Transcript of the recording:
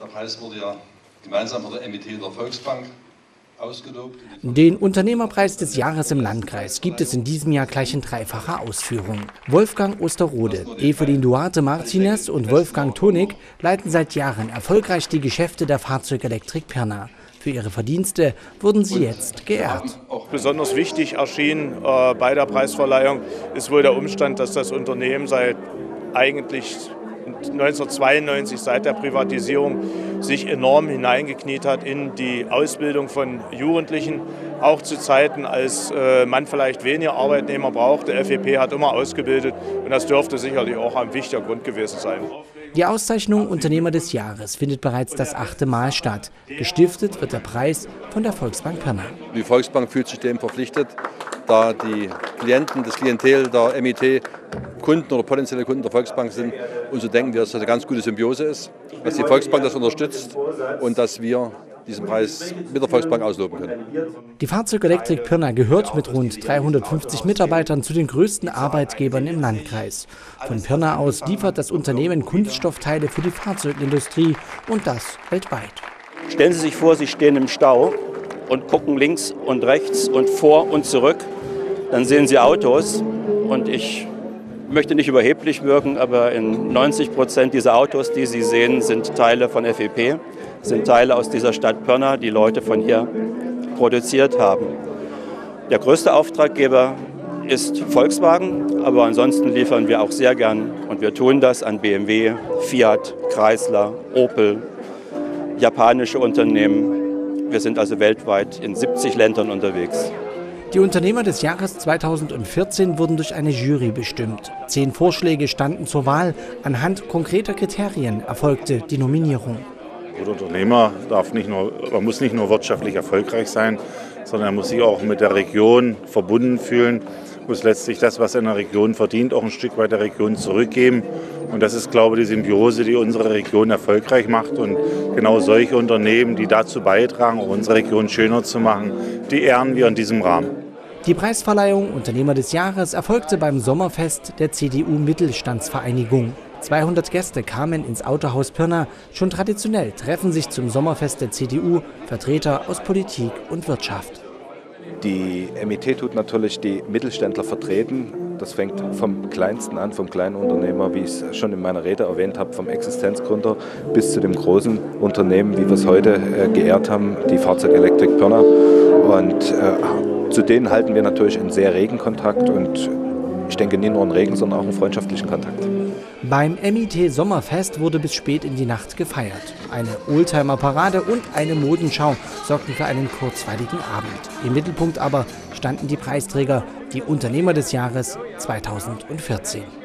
Der Preis wurde ja gemeinsam von der MIT der Volksbank den Unternehmerpreis des Jahres im Landkreis gibt es in diesem Jahr gleich in dreifacher Ausführung. Wolfgang Osterrode, Evelyn Duarte Martinez und Wolfgang Tonig leiten seit Jahren erfolgreich die Geschäfte der Fahrzeugelektrik Pirna. Für ihre Verdienste wurden sie jetzt geehrt. Auch besonders wichtig erschien äh, bei der Preisverleihung ist wohl der Umstand, dass das Unternehmen seit eigentlich 1992 seit der Privatisierung sich enorm hineingekniet hat in die Ausbildung von Jugendlichen, auch zu Zeiten, als äh, man vielleicht weniger Arbeitnehmer brauchte. FEP hat immer ausgebildet und das dürfte sicherlich auch ein wichtiger Grund gewesen sein. Die Auszeichnung Unternehmer des Jahres findet bereits das achte Mal statt. Gestiftet wird der Preis von der Volksbank Pirna. Die Volksbank fühlt sich dem verpflichtet, da die Klienten, das Klientel der MIT Kunden oder potenzielle Kunden der Volksbank sind. Und so denken wir, dass das eine ganz gute Symbiose ist, dass die Volksbank das unterstützt und dass wir diesen Preis mit der Volksbank ausloben können. Die Fahrzeugelektrik Pirna gehört mit rund 350 Mitarbeitern zu den größten Arbeitgebern im Landkreis. Von Pirna aus liefert das Unternehmen Kunststoffteile für die Fahrzeugindustrie und das weltweit. Stellen Sie sich vor, Sie stehen im Stau und gucken links und rechts und vor und zurück. Dann sehen Sie Autos und ich möchte nicht überheblich wirken, aber in 90 Prozent dieser Autos, die Sie sehen, sind Teile von FEP, sind Teile aus dieser Stadt Pirna, die Leute von hier produziert haben. Der größte Auftraggeber ist Volkswagen, aber ansonsten liefern wir auch sehr gern und wir tun das an BMW, Fiat, Chrysler, Opel, japanische Unternehmen. Wir sind also weltweit in 70 Ländern unterwegs. Die Unternehmer des Jahres 2014 wurden durch eine Jury bestimmt. Zehn Vorschläge standen zur Wahl. Anhand konkreter Kriterien erfolgte die Nominierung. Der Unternehmer darf nicht nur, man muss nicht nur wirtschaftlich erfolgreich sein, sondern er muss sich auch mit der Region verbunden fühlen, muss letztlich das, was er in der Region verdient, auch ein Stück weit der Region zurückgeben. Und das ist, glaube ich, die Symbiose, die unsere Region erfolgreich macht. Und genau solche Unternehmen, die dazu beitragen, unsere Region schöner zu machen, die ehren wir in diesem Rahmen. Die Preisverleihung Unternehmer des Jahres erfolgte beim Sommerfest der CDU Mittelstandsvereinigung. 200 Gäste kamen ins Autohaus Pirna. Schon traditionell treffen sich zum Sommerfest der CDU Vertreter aus Politik und Wirtschaft. Die MIT tut natürlich die Mittelständler vertreten. Das fängt vom Kleinsten an, vom kleinen Unternehmer, wie ich es schon in meiner Rede erwähnt habe, vom Existenzgründer bis zu dem großen Unternehmen, wie wir es heute äh, geehrt haben, die Fahrzeugelektrik Pirna. Und äh, zu denen halten wir natürlich einen sehr regen Kontakt und ich denke nicht nur einen regen, sondern auch einen freundschaftlichen Kontakt. Beim MIT Sommerfest wurde bis spät in die Nacht gefeiert. Eine Oldtimer-Parade und eine Modenschau sorgten für einen kurzweiligen Abend. Im Mittelpunkt aber standen die Preisträger, die Unternehmer des Jahres 2014.